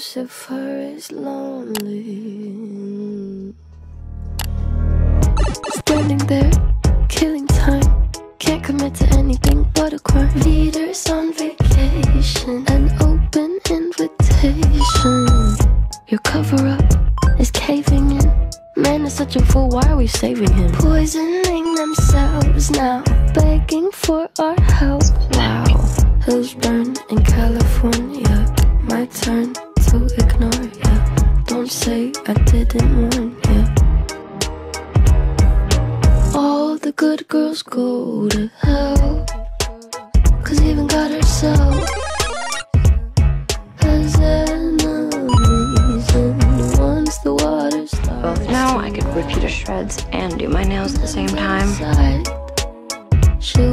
Lucifer is lonely. Standing there, killing time. Can't commit to anything but a crime. Peter's on vacation, an open invitation. Your cover up is caving in. Man is such a fool, why are we saving him? Poisoning themselves now, begging for our help. Wow. Hills burn in California. My turn so ignore you. Yeah. Don't say I didn't warn you. Yeah. All the good girls go to hell. Cause even God herself has enemies. And once the water starts. Both now I could rip you to shreds and do my nails at the same time. She